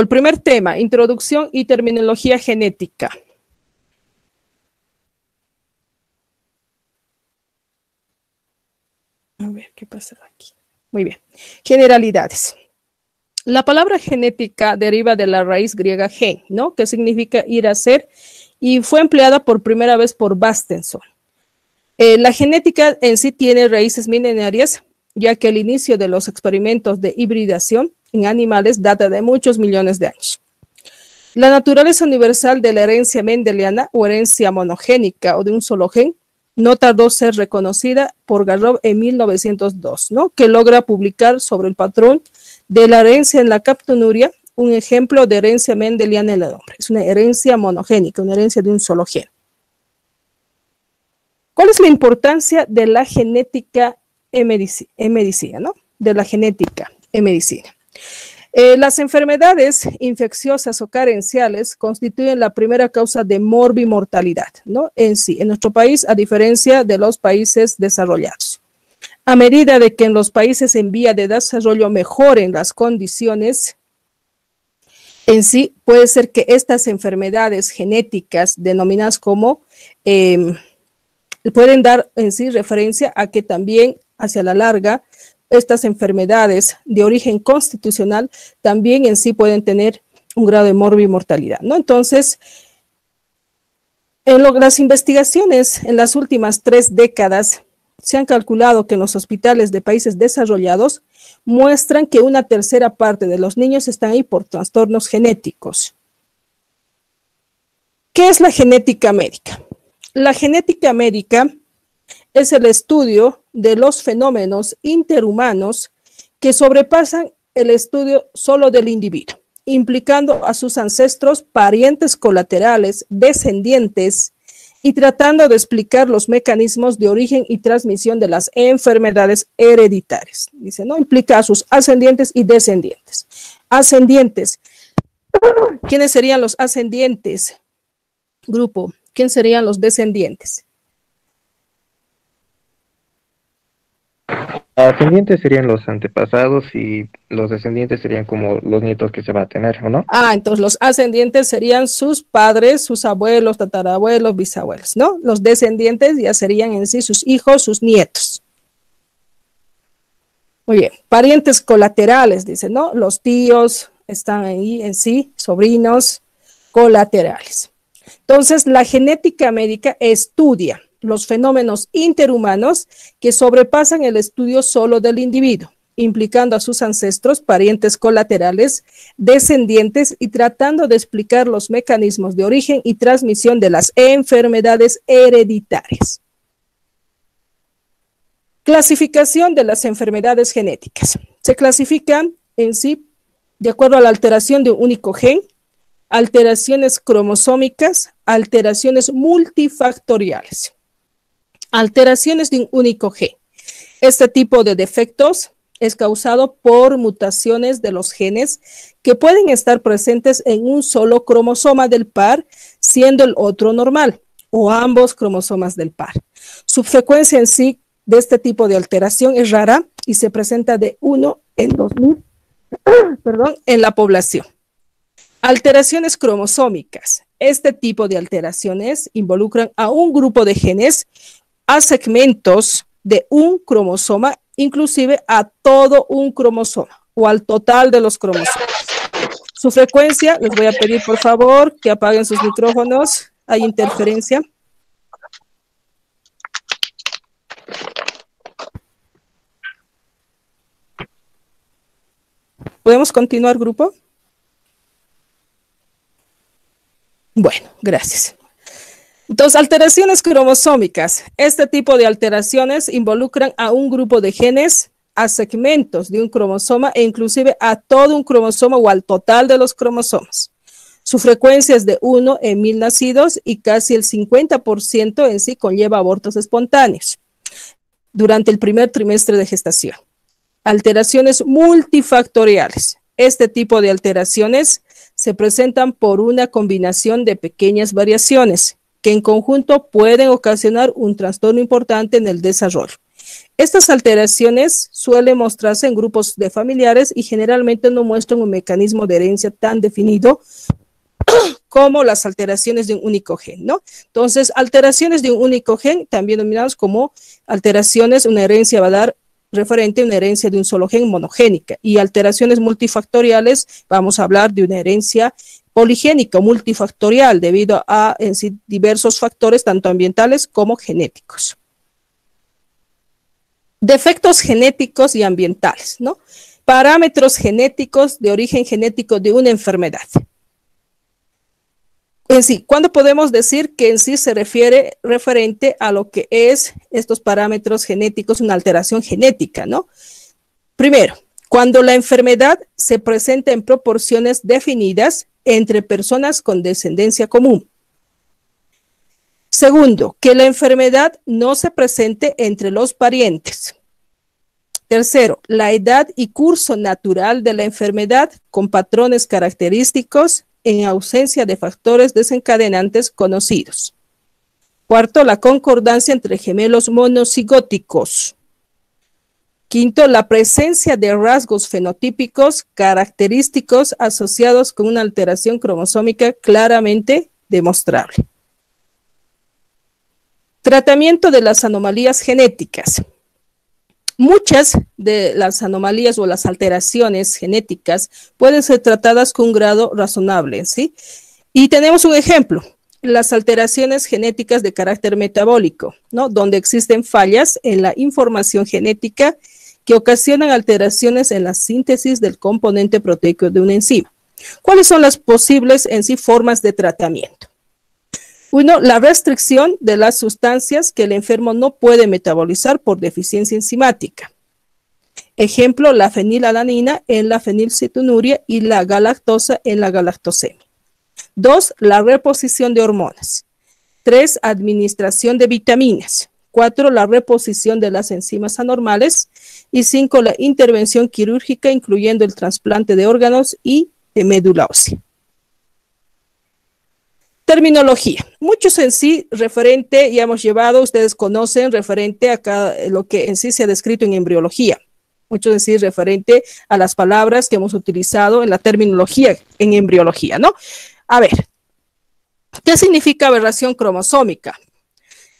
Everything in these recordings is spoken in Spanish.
el primer tema, introducción y terminología genética. A ver, ¿qué pasa aquí? Muy bien. Generalidades. La palabra genética deriva de la raíz griega gen, ¿no? Que significa ir a ser y fue empleada por primera vez por Bastenson. Eh, la genética en sí tiene raíces milenarias, ya que el inicio de los experimentos de hibridación en animales data de muchos millones de años. La naturaleza universal de la herencia mendeliana o herencia monogénica o de un solo gen no tardó ser reconocida por Garrov en 1902, ¿no? que logra publicar sobre el patrón de la herencia en la captonuria un ejemplo de herencia mendeliana en el hombre. Es una herencia monogénica, una herencia de un solo gen. ¿Cuál es la importancia de la genética en medicina? ¿no? De la genética en medicina. Eh, las enfermedades infecciosas o carenciales constituyen la primera causa de morbimortalidad, ¿no? En sí, en nuestro país, a diferencia de los países desarrollados. A medida de que en los países en vía de desarrollo mejoren las condiciones en sí, puede ser que estas enfermedades genéticas denominadas como em, pueden dar en sí referencia a que también hacia la larga estas enfermedades de origen constitucional también en sí pueden tener un grado de morbimortalidad, ¿no? Entonces, en las investigaciones en las últimas tres décadas se han calculado que en los hospitales de países desarrollados muestran que una tercera parte de los niños están ahí por trastornos genéticos. ¿Qué es la genética médica? La genética médica es el estudio de los fenómenos interhumanos que sobrepasan el estudio solo del individuo, implicando a sus ancestros, parientes colaterales, descendientes, y tratando de explicar los mecanismos de origen y transmisión de las enfermedades hereditarias. Dice, ¿no? Implica a sus ascendientes y descendientes. Ascendientes. ¿Quiénes serían los ascendientes? Grupo. ¿Quién serían los descendientes? Ascendientes serían los antepasados y los descendientes serían como los nietos que se va a tener, ¿o no? Ah, entonces los ascendientes serían sus padres, sus abuelos, tatarabuelos, bisabuelos, ¿no? Los descendientes ya serían en sí sus hijos, sus nietos. Muy bien, parientes colaterales, dice, ¿no? Los tíos están ahí en sí, sobrinos colaterales. Entonces, la genética médica estudia los fenómenos interhumanos que sobrepasan el estudio solo del individuo, implicando a sus ancestros, parientes colaterales, descendientes y tratando de explicar los mecanismos de origen y transmisión de las enfermedades hereditarias. Clasificación de las enfermedades genéticas. Se clasifican en sí de acuerdo a la alteración de un único gen, alteraciones cromosómicas, alteraciones multifactoriales alteraciones de un único gen. Este tipo de defectos es causado por mutaciones de los genes que pueden estar presentes en un solo cromosoma del par, siendo el otro normal, o ambos cromosomas del par. Su frecuencia en sí de este tipo de alteración es rara y se presenta de 1 en 2000 perdón, en la población. Alteraciones cromosómicas. Este tipo de alteraciones involucran a un grupo de genes a segmentos de un cromosoma, inclusive a todo un cromosoma o al total de los cromosomas. Su frecuencia, les voy a pedir por favor que apaguen sus micrófonos, hay interferencia. ¿Podemos continuar, grupo? Bueno, gracias. Entonces, alteraciones cromosómicas. Este tipo de alteraciones involucran a un grupo de genes, a segmentos de un cromosoma e inclusive a todo un cromosoma o al total de los cromosomas. Su frecuencia es de 1 en mil nacidos y casi el 50% en sí conlleva abortos espontáneos durante el primer trimestre de gestación. Alteraciones multifactoriales. Este tipo de alteraciones se presentan por una combinación de pequeñas variaciones que en conjunto pueden ocasionar un trastorno importante en el desarrollo. Estas alteraciones suelen mostrarse en grupos de familiares y generalmente no muestran un mecanismo de herencia tan definido como las alteraciones de un único gen, ¿no? Entonces, alteraciones de un único gen, también denominadas como alteraciones, una herencia va a dar referente a una herencia de un solo gen monogénica y alteraciones multifactoriales, vamos a hablar de una herencia poligénica o multifactorial debido a diversos factores, tanto ambientales como genéticos defectos genéticos y ambientales, ¿no? Parámetros genéticos de origen genético de una enfermedad. En sí, ¿cuándo podemos decir que en sí se refiere referente a lo que es estos parámetros genéticos, una alteración genética, ¿no? Primero, cuando la enfermedad se presenta en proporciones definidas entre personas con descendencia común. Segundo, que la enfermedad no se presente entre los parientes. Tercero, la edad y curso natural de la enfermedad con patrones característicos en ausencia de factores desencadenantes conocidos. Cuarto, la concordancia entre gemelos monocigóticos. Quinto, la presencia de rasgos fenotípicos característicos asociados con una alteración cromosómica claramente demostrable. Tratamiento de las anomalías genéticas. Muchas de las anomalías o las alteraciones genéticas pueden ser tratadas con un grado razonable, ¿sí? Y tenemos un ejemplo, las alteraciones genéticas de carácter metabólico, ¿no? Donde existen fallas en la información genética que ocasionan alteraciones en la síntesis del componente proteico de una enzima. ¿Cuáles son las posibles en sí formas de tratamiento? Uno, la restricción de las sustancias que el enfermo no puede metabolizar por deficiencia enzimática. Ejemplo, la fenilalanina en la fenilcetonuria y la galactosa en la galactosemia. Dos, la reposición de hormonas. Tres, administración de vitaminas. Cuatro, la reposición de las enzimas anormales. Y cinco, la intervención quirúrgica, incluyendo el trasplante de órganos y de médula ósea. Terminología. Muchos en sí referente, ya hemos llevado, ustedes conocen, referente a lo que en sí se ha descrito en embriología. Muchos en sí referente a las palabras que hemos utilizado en la terminología en embriología, ¿no? A ver, ¿qué significa aberración cromosómica?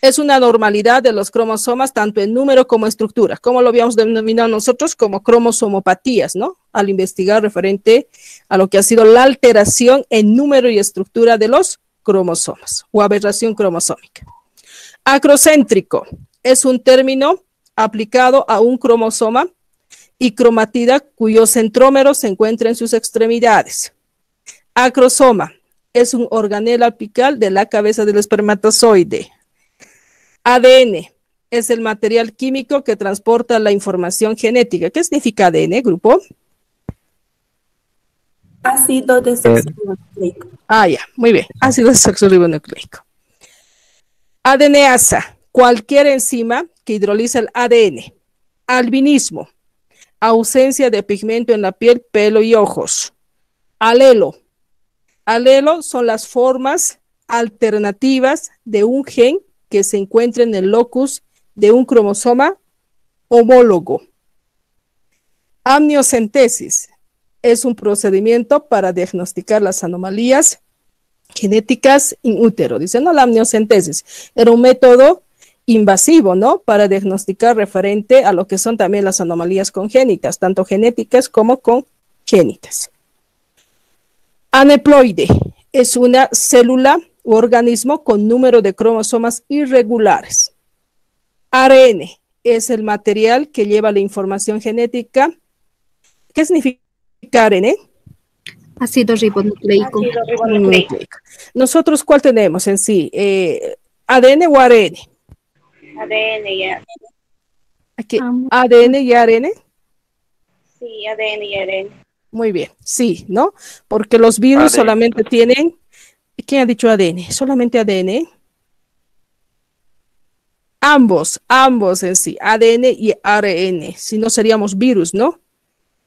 Es una normalidad de los cromosomas tanto en número como estructura, como lo habíamos denominado nosotros como cromosomopatías, ¿no? Al investigar referente a lo que ha sido la alteración en número y estructura de los cromosomas o aberración cromosómica. Acrocéntrico es un término aplicado a un cromosoma y cromatida cuyo centrómero se encuentra en sus extremidades. Acrosoma es un organelo apical de la cabeza del espermatozoide. ADN es el material químico que transporta la información genética. ¿Qué significa ADN, grupo? Ácido desoxirribonucleico. Ah, ya, muy bien. Ácido desoxirribonucleico. ADNasa, cualquier enzima que hidroliza el ADN. Albinismo, ausencia de pigmento en la piel, pelo y ojos. Alelo. Alelo son las formas alternativas de un gen que se encuentra en el locus de un cromosoma homólogo. Amniocentesis es un procedimiento para diagnosticar las anomalías genéticas in útero. Dice, no, la amniocentesis era un método invasivo, ¿no? Para diagnosticar referente a lo que son también las anomalías congénitas, tanto genéticas como congénitas. Aneploide es una célula organismo con número de cromosomas irregulares. ARN es el material que lleva la información genética. ¿Qué significa ARN? Ácido ribonucleico. Nosotros, ¿cuál tenemos en sí? Eh, ¿ADN o ARN? ADN y ARN. Aquí, ¿ADN y ARN? Sí, ADN y ARN. Muy bien, sí, ¿no? Porque los virus solamente tienen, ¿quién ha dicho ADN? Solamente ADN. Ambos, ambos en sí, ADN y ARN, si no seríamos virus, ¿no?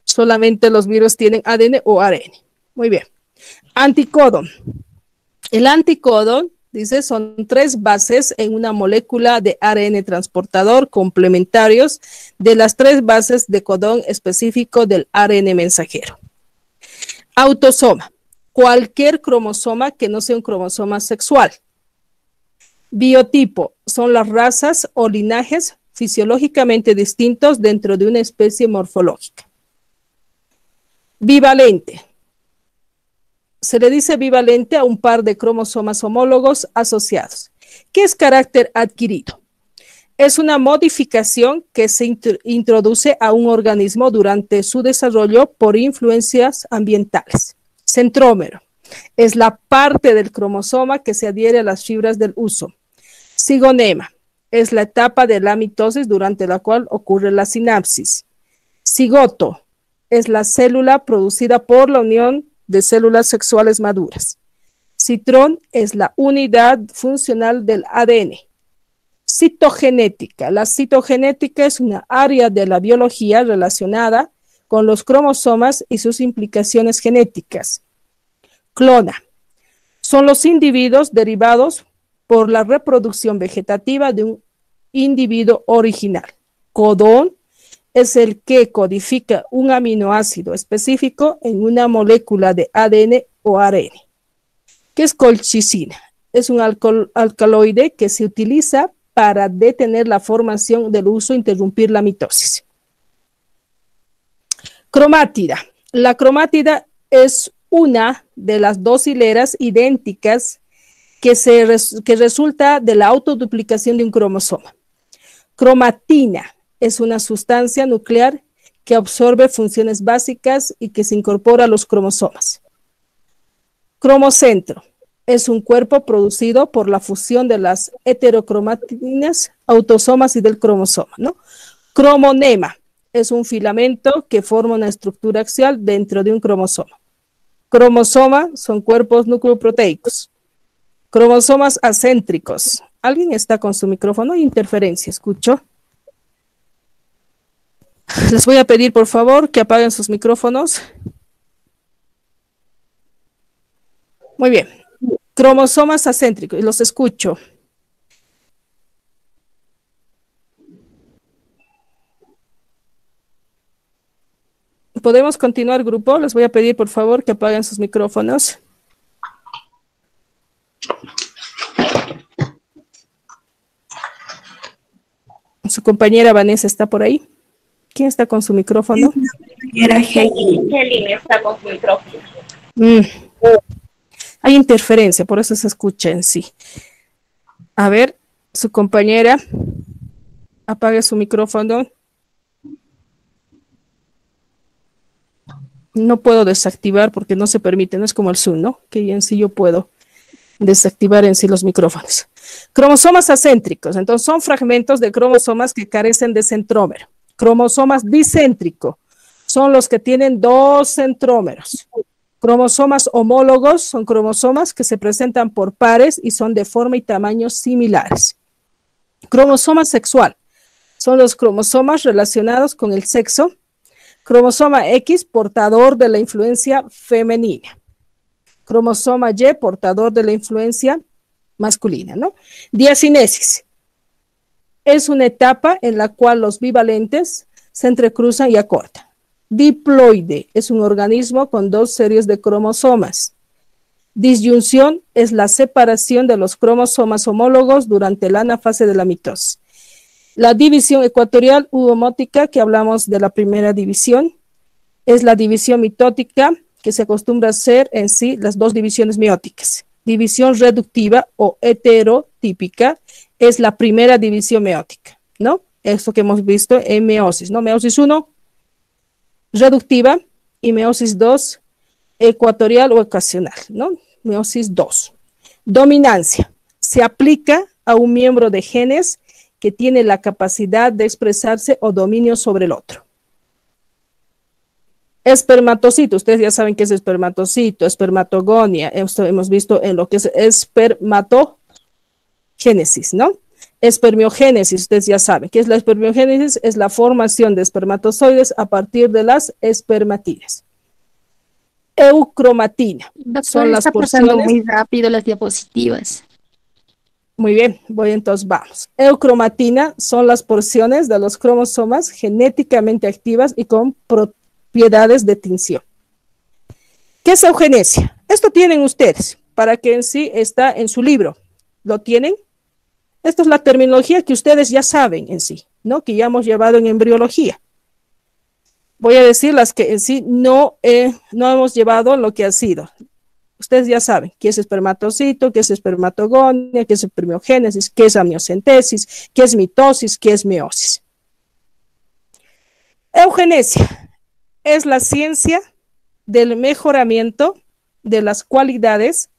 Solamente los virus tienen ADN o ARN. Muy bien. Anticodón. El anticodón dice, son tres bases en una molécula de ARN transportador complementarios de las tres bases de codón específico del ARN mensajero. Autosoma, cualquier cromosoma que no sea un cromosoma sexual. Biotipo, son las razas o linajes fisiológicamente distintos dentro de una especie morfológica. Bivalente, se le dice bivalente a un par de cromosomas homólogos asociados. ¿Qué es carácter adquirido? Es una modificación que se introduce a un organismo durante su desarrollo por influencias ambientales. Centrómero es la parte del cromosoma que se adhiere a las fibras del uso. Cigonema es la etapa de la mitosis durante la cual ocurre la sinapsis. Cigoto es la célula producida por la unión de células sexuales maduras. Citrón es la unidad funcional del ADN. Citogenética. La citogenética es una área de la biología relacionada con los cromosomas y sus implicaciones genéticas. Clona. Son los individuos derivados por la reproducción vegetativa de un individuo original. Codón es el que codifica un aminoácido específico en una molécula de ADN o ARN. ¿Qué es colchicina? Es un alcaloide que se utiliza para detener la formación del uso e interrumpir la mitosis. Cromátida. La cromátida es una de las dos hileras idénticas que, se que resulta de la autoduplicación de un cromosoma. Cromatina es una sustancia nuclear que absorbe funciones básicas y que se incorpora a los cromosomas. Cromocentro es un cuerpo producido por la fusión de las heterocromatinas, autosomas y del cromosoma. ¿no? Cromonema es un filamento que forma una estructura axial dentro de un cromosoma. Cromosoma son cuerpos nucleoproteicos. Cromosomas acéntricos. ¿Alguien está con su micrófono? Interferencia, escucho. Les voy a pedir, por favor, que apaguen sus micrófonos. Muy bien. Cromosomas acéntricos, los escucho. ¿Podemos continuar, grupo? Les voy a pedir, por favor, que apaguen sus micrófonos. Su compañera Vanessa está por ahí. ¿Quién está con su micrófono? Era Heli. está con su micrófono. Mm. Hay interferencia, por eso se escucha en sí. A ver, su compañera, apague su micrófono. No puedo desactivar porque no se permite, no es como el Zoom, ¿no? Que en sí yo puedo desactivar en sí los micrófonos. Cromosomas acéntricos, entonces son fragmentos de cromosomas que carecen de centrómero cromosomas dicéntricos son los que tienen dos centrómeros. Cromosomas homólogos son cromosomas que se presentan por pares y son de forma y tamaño similares. Cromosoma sexual son los cromosomas relacionados con el sexo. Cromosoma X, portador de la influencia femenina. Cromosoma Y, portador de la influencia masculina, ¿no? Diacinesis es una etapa en la cual los bivalentes se entrecruzan y acortan. Diploide es un organismo con dos series de cromosomas. Disyunción es la separación de los cromosomas homólogos durante la anafase de la mitosis. La división ecuatorial u homótica, que hablamos de la primera división, es la división mitótica que se acostumbra a hacer en sí las dos divisiones mióticas. División reductiva o heterotípica es la primera división meótica, ¿no? Esto que hemos visto en meosis, ¿no? Meosis 1, reductiva, y meosis 2, ecuatorial o ocasional, ¿no? Meosis 2. Dominancia. Se aplica a un miembro de genes que tiene la capacidad de expresarse o dominio sobre el otro. Espermatocito, ustedes ya saben qué es espermatocito, espermatogonia, esto hemos visto en lo que es espermato génesis, ¿no? Espermiogénesis, ustedes ya saben, ¿qué es la espermiogénesis? Es la formación de espermatozoides a partir de las espermatidas. Eucromatina. Doctor, son las está muy rápido las diapositivas. Muy bien, voy entonces, vamos. Eucromatina son las porciones de los cromosomas genéticamente activas y con propiedades de tinción. ¿Qué es eugenesia? Esto tienen ustedes, para que en sí está en su libro. ¿Lo tienen? Esta es la terminología que ustedes ya saben en sí, ¿no? Que ya hemos llevado en embriología. Voy a decir las que en sí no, no hemos llevado lo que ha sido. Ustedes ya saben qué es espermatocito, qué es espermatogonia, qué es primogénesis, qué es amniocentesis, qué es mitosis, qué es meiosis. Eugenesia es la ciencia del mejoramiento de las cualidades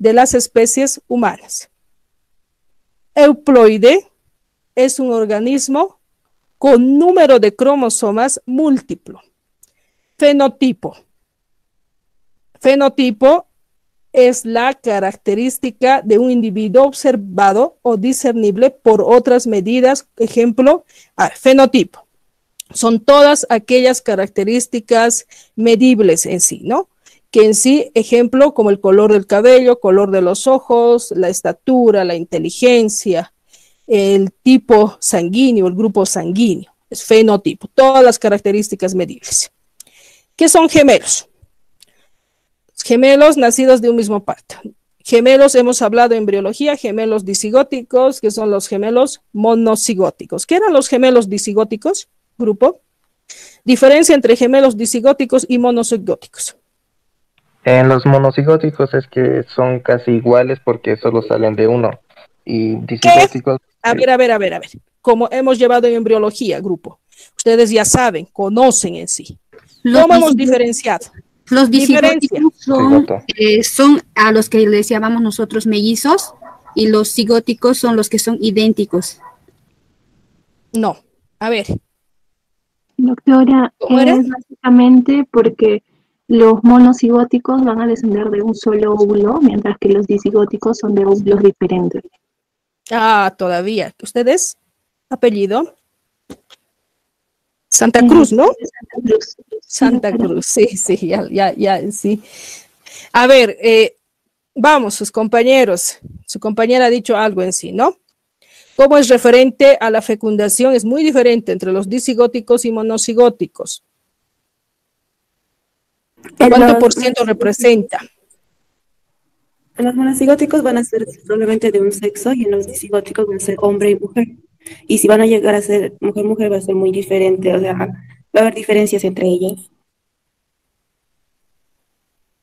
de las especies humanas. Euploide es un organismo con número de cromosomas múltiplo. Fenotipo. Fenotipo es la característica de un individuo observado o discernible por otras medidas, ejemplo, fenotipo. Son todas aquellas características medibles en sí, ¿no? Que en sí, ejemplo, como el color del cabello, color de los ojos, la estatura, la inteligencia, el tipo sanguíneo, el grupo sanguíneo, es fenotipo, todas las características medibles. ¿Qué son gemelos? Gemelos nacidos de un mismo parto. Gemelos, hemos hablado en embriología, gemelos disigóticos, que son los gemelos monocigóticos. ¿Qué eran los gemelos disigóticos? Grupo. Diferencia entre gemelos disigóticos y monocigóticos. En los monocigóticos es que son casi iguales porque solo salen de uno. Y disigóticos. A ver, a ver, a ver, a ver. Como hemos llevado en embriología, grupo. Ustedes ya saben, conocen en sí. ¿Cómo hemos diferenciado? Los disigóticos son, eh, son, a los que les llamamos nosotros mellizos y los cigóticos son los que son idénticos. No, a ver. Doctora, es básicamente porque los monocigóticos van a descender de un solo óvulo, mientras que los disigóticos son de óvulos diferentes. Ah, todavía. ¿Ustedes? ¿Apellido? Santa Cruz, ¿no? Santa Cruz. Santa Cruz, sí, sí, ya, ya, ya, sí. A ver, eh, vamos, sus compañeros, su compañera ha dicho algo en sí, ¿no? ¿Cómo es referente a la fecundación? Es muy diferente entre los disigóticos y monocigóticos. ¿Cuánto por ciento representa? Los monocigóticos van a ser probablemente de un sexo y en los disigóticos van a ser hombre y mujer. Y si van a llegar a ser mujer-mujer va a ser muy diferente, o sea, va a haber diferencias entre ellas.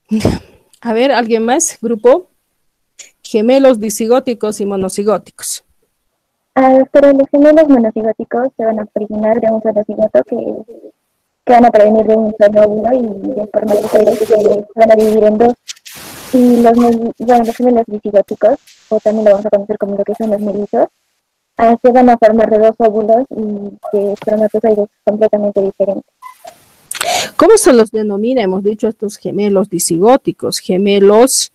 A ver, ¿alguien más? Grupo. Gemelos disigóticos y monocigóticos. Ah, pero los gemelos monocigóticos se van a originar de un solo cigoto que, que van a prevenir de un solo óvulo y de forma diferente se van a dividir en dos. Y los, bueno, los gemelos disigóticos, o también lo vamos a conocer como lo que son los melizos, Ah, se van a formar de dos óvulos y de espermatozoides completamente diferentes. ¿Cómo se los denomina? Hemos dicho estos gemelos disigóticos, gemelos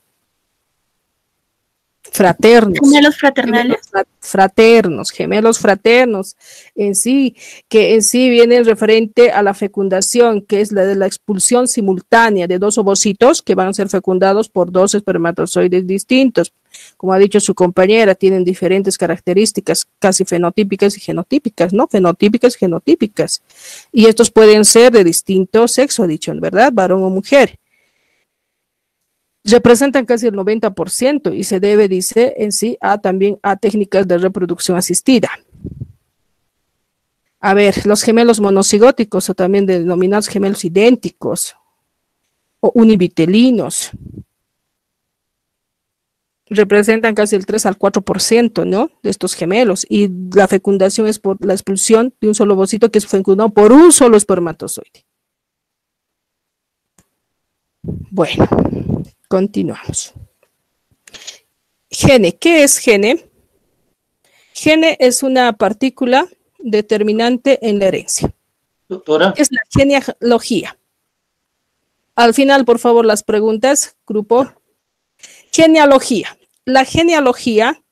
fraternos. Gemelos fraternales. fraternos, gemelos fraternos, en sí, que en sí viene referente a la fecundación, que es la de la expulsión simultánea de dos ovocitos que van a ser fecundados por dos espermatozoides distintos. Como ha dicho su compañera, tienen diferentes características casi fenotípicas y genotípicas, ¿no? Fenotípicas y genotípicas. Y estos pueden ser de distinto sexo, ha dicho, ¿verdad? Varón o mujer representan casi el 90% y se debe, dice, en sí a también a técnicas de reproducción asistida. A ver, los gemelos monocigóticos o también denominados gemelos idénticos o univitelinos representan casi el 3 al 4%, ¿no? De estos gemelos y la fecundación es por la expulsión de un solo ovocito que es fecundado por un solo espermatozoide. Bueno, Continuamos. Gene. ¿Qué es gene? Gene es una partícula determinante en la herencia. Doctora. Es la genealogía. Al final, por favor, las preguntas, grupo. Genealogía. La genealogía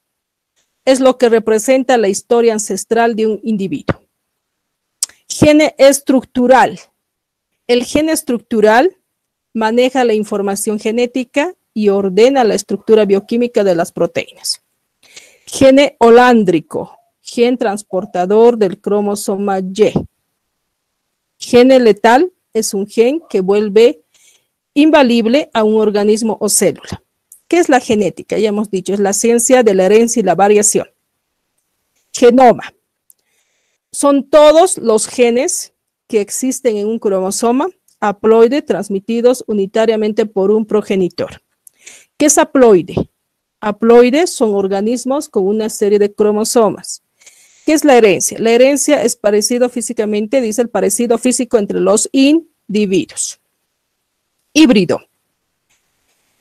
es lo que representa la historia ancestral de un individuo. Gene estructural. El gen estructural maneja la información genética y ordena la estructura bioquímica de las proteínas. Gene holándrico, gen transportador del cromosoma Y. Gene letal es un gen que vuelve invalible a un organismo o célula. ¿Qué es la genética? Ya hemos dicho, es la ciencia de la herencia y la variación. Genoma. Son todos los genes que existen en un cromosoma haploide transmitidos unitariamente por un progenitor. ¿Qué es haploide? Haploides son organismos con una serie de cromosomas. ¿Qué es la herencia? La herencia es parecido físicamente, dice el parecido físico entre los individuos. Híbrido.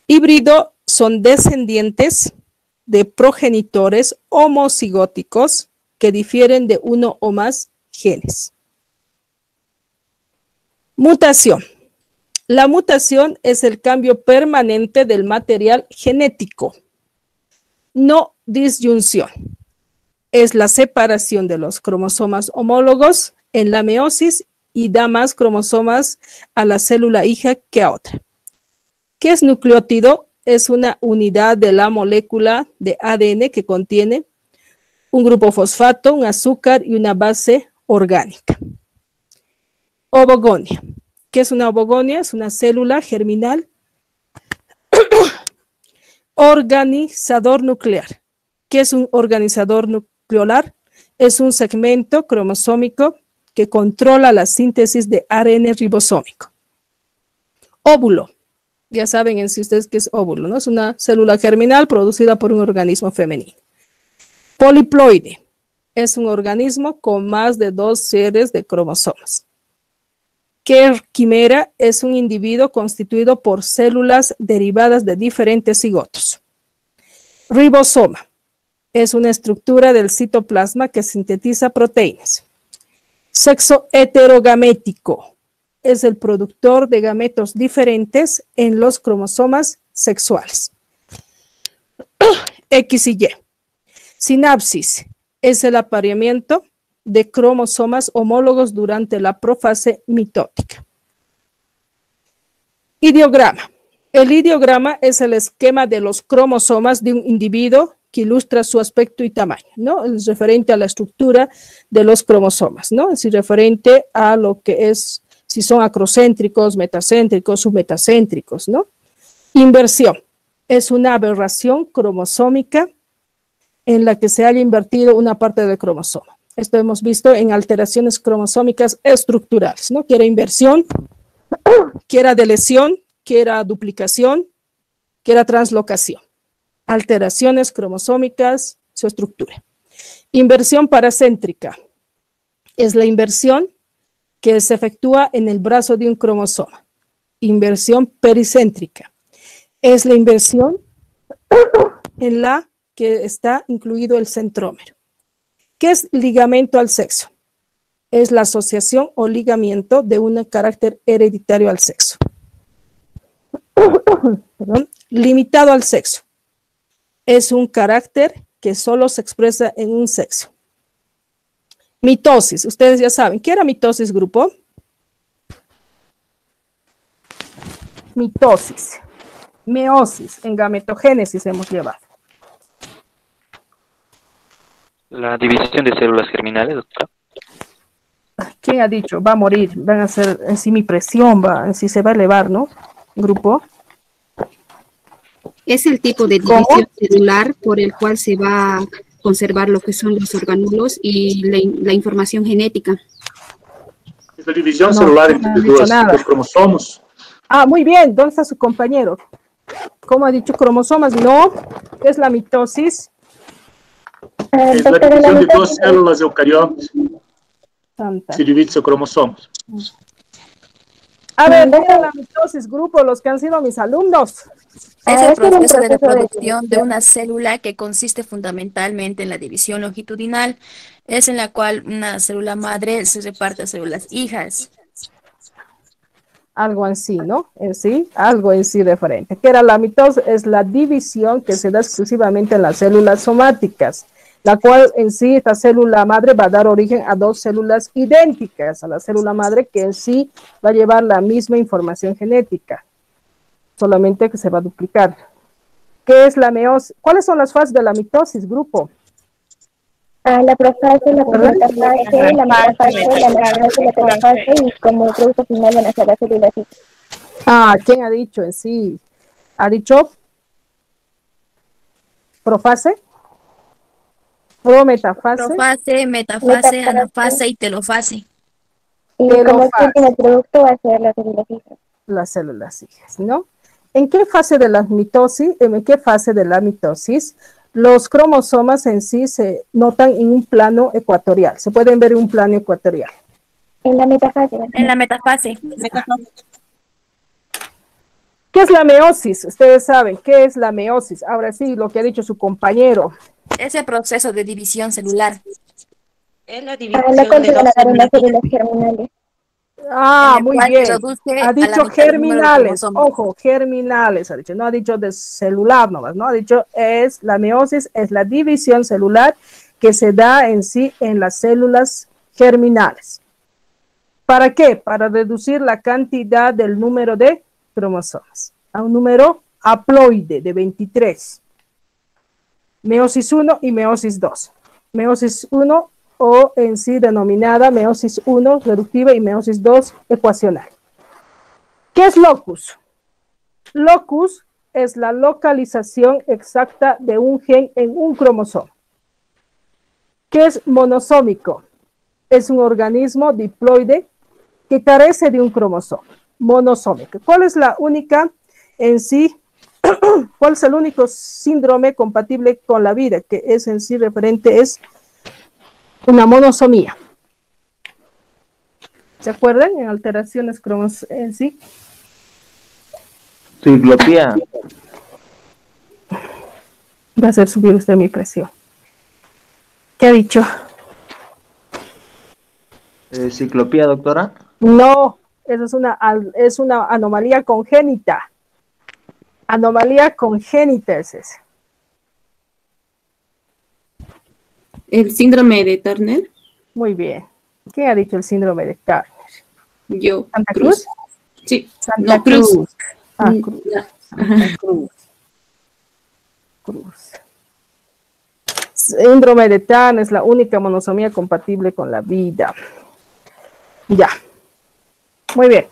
Híbrido son descendientes de progenitores homocigóticos que difieren de uno o más genes. Mutación. La mutación es el cambio permanente del material genético, no disyunción. Es la separación de los cromosomas homólogos en la meiosis y da más cromosomas a la célula hija que a otra. ¿Qué es nucleótido? Es una unidad de la molécula de ADN que contiene un grupo fosfato, un azúcar y una base orgánica. Ovogonia. ¿Qué es una ovogonia? Es una célula germinal organizador nuclear. ¿Qué es un organizador nuclear? Es un segmento cromosómico que controla la síntesis de ARN ribosómico. Óvulo. Ya saben en sí ustedes qué es óvulo, ¿no? Es una célula germinal producida por un organismo femenino. Poliploide. Es un organismo con más de dos series de cromosomas. ¿Qué quimera es un individuo constituido por células derivadas de diferentes cigotos. Ribosoma es una estructura del citoplasma que sintetiza proteínas. Sexo heterogamético es el productor de gametos diferentes en los cromosomas sexuales. X y Y. Sinapsis es el apareamiento de cromosomas homólogos durante la profase mitótica. Ideograma. El ideograma es el esquema de los cromosomas de un individuo que ilustra su aspecto y tamaño, ¿no? Es referente a la estructura de los cromosomas, ¿no? Es referente a lo que es, si son acrocéntricos, metacéntricos, submetacéntricos, ¿no? Inversión. Es una aberración cromosómica en la que se haya invertido una parte del cromosoma. Esto hemos visto en alteraciones cromosómicas estructurales, ¿no? Quiera inversión, quiera delesión, quiera duplicación, quiera translocación. Alteraciones cromosómicas, su estructura. Inversión paracéntrica es la inversión que se efectúa en el brazo de un cromosoma. Inversión pericéntrica es la inversión en la que está incluido el centrómero. ¿Qué es ligamento al sexo? Es la asociación o ligamiento de un carácter hereditario al sexo. Limitado al sexo. Es un carácter que solo se expresa en un sexo. Mitosis. Ustedes ya saben. ¿Qué era mitosis, grupo? Mitosis. Meosis. En gametogénesis hemos llevado. La división de células germinales, doctora. ¿Quién ha dicho? Va a morir, van a hacer, en sí mi presión, va, en sí se va a elevar, ¿no? Grupo. Es el tipo de división celular por el cual se va conservar lo que son los orgánulos y la, información genética. Es la división celular entre los cromosomas. Ah, muy bien, ¿dónde está su compañero? ¿Cómo ha dicho cromosomas? No, es la mitosis es la división de dos células eucariotas. Se divide su cromosomas. A ver, vean la mitosis, grupo, los que han sido mis alumnos. Es el proceso de reproducción de una célula que consiste fundamentalmente en la división longitudinal, es en la cual una célula madre se reparte a células hijas. Algo en sí, ¿no? En sí, algo en sí diferente. Que era la mitosis, es la división que se da exclusivamente en las células somáticas la cual en sí, esta célula madre va a dar origen a dos células idénticas a la célula madre que en sí va a llevar la misma información genética, solamente que se va a duplicar. ¿Qué es la meiosis? ¿Cuáles son las fases de la mitosis, grupo? A la profase, la metafase, la metafase, la metafase, la telafase y como producto final van a ser las células Ah, ¿quién ha dicho en sí? ¿Ha dicho profase? metafase. Profase, metafase, anafase y telofase. Y como último producto va a ser las células hijas. Las células hijas, ¿no? ¿En qué fase de la mitosis, en qué fase de la mitosis los cromosomas en sí se notan en un plano ecuatorial? Se pueden ver en un plano ecuatorial. En la metafase. En la metafase. ¿Qué es la meiosis? Ustedes saben, ¿qué es la meiosis? Ahora sí, lo que ha dicho su compañero. Ese proceso de división celular. Es la división de las células germinales. Ah, muy bien. Ha dicho germinales, ojo, germinales, ha dicho, no ha dicho de celular nomás, no ha dicho es la meiosis, es la división celular que se da en sí en las células germinales. ¿Para qué? Para reducir la cantidad del número de cromosomas a un número haploide de 23. Meiosis 1 y meiosis 2. Meiosis 1 o en sí denominada meiosis 1 reductiva y meiosis 2 ecuacional. ¿Qué es locus? Locus es la localización exacta de un gen en un cromosoma. ¿Qué es monosómico? Es un organismo diploide que carece de un cromosoma monosómico. ¿Cuál es la única en sí? ¿Cuál es el único síndrome compatible con la vida que es en sí referente? Es una monosomía. ¿Se acuerdan? En alteraciones cromos en sí. Ciclopía. Va a hacer subir usted mi presión. ¿Qué ha dicho? Eh, ¿Ciclopía, doctora? No, eso es una, es una anomalía congénita. Anomalía congénita es esa. El síndrome de Turner. Muy bien. ¿Quién ha dicho el síndrome de Turner? Yo. ¿Santa Cruz? Sí. Santa Cruz. Ah, mm, Cruz. Santa Cruz. Cruz. Síndrome de Turner es la única monosomía compatible con la vida. Ya. Muy bien.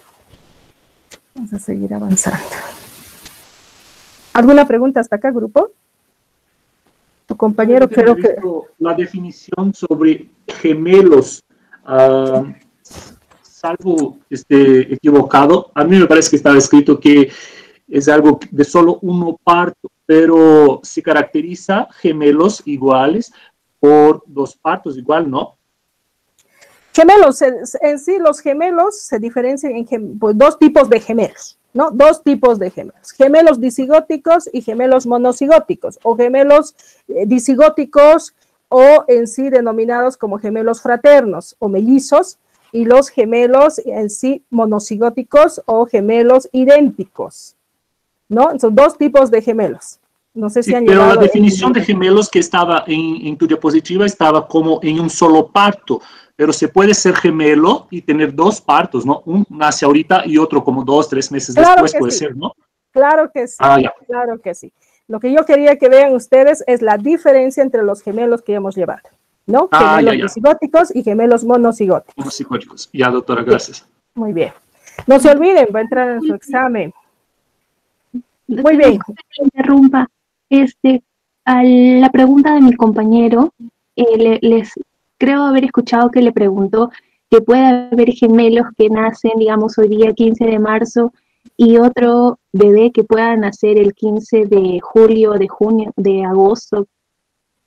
Vamos a seguir avanzando. ¿Alguna pregunta hasta acá, grupo? Tu compañero creo que... La definición sobre gemelos, ah, salvo este, equivocado, a mí me parece que estaba escrito que es algo de solo uno parto, pero se caracteriza gemelos iguales por dos partos igual, ¿no? Gemelos, en, sí los gemelos se diferencian en pues, dos tipos de gemelos. ¿No? Dos tipos de gemelos, gemelos disigóticos y gemelos monocigóticos, o gemelos eh, disigóticos o en sí denominados como gemelos fraternos o mellizos, y los gemelos en sí monocigóticos o gemelos idénticos, ¿no? Son dos tipos de gemelos. No sé si han Pero la definición de gemelos que estaba en, en tu diapositiva estaba como en un solo parto pero se puede ser gemelo y tener dos partos, ¿no? Un nace ahorita y otro como dos, tres meses después puede ser, ¿no? Claro que sí, ah, claro que sí. Lo que yo quería que vean ustedes es la diferencia entre los gemelos que hemos llevado, ¿no? Ah, gemelos disigóticos y gemelos monocigóticos. Monocigóticos. Ya, doctora, gracias. Muy bien. No se olviden, va a entrar en su examen. Muy bien. Interrumpa. Este, a la pregunta de mi compañero, eh, les creo haber escuchado que le preguntó que puede haber gemelos que nacen, digamos, hoy día 15 de marzo y otro bebé que pueda nacer el 15 de julio, de junio, de agosto.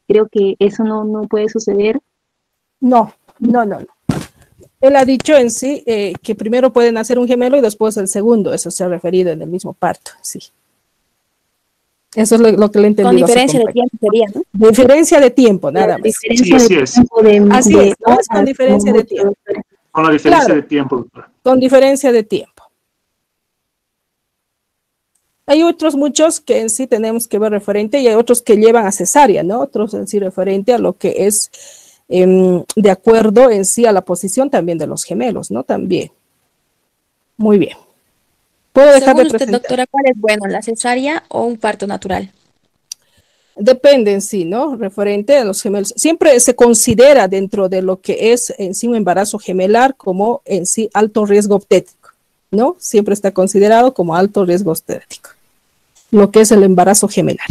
Creo que eso no, no puede suceder. No, no, no, Él ha dicho en sí eh, que primero puede nacer un gemelo y después el segundo. Eso se ha referido en el mismo parto, sí. Eso es lo, que le entendí. Con diferencia de tiempo sería, ¿no? Diferencia de tiempo, nada más. Sí, así es. así es, ¿no? Es con diferencia de tiempo. Con la diferencia de tiempo, doctora. Con diferencia de tiempo. Hay otros muchos que en sí tenemos que ver referente y hay otros que llevan a cesárea, ¿no? Otros en sí referente a lo que es em, de acuerdo en sí a la posición también de los gemelos, ¿no? También. Muy bien. ¿Puedo dejar Según usted, doctora, cuál es bueno, la cesárea o un parto natural? Depende en sí, ¿no? Referente a los gemelos. Siempre se considera dentro de lo que es en sí un embarazo gemelar como en sí alto riesgo obstétrico, ¿no? Siempre está considerado como alto riesgo obstétrico, lo que es el embarazo gemelar.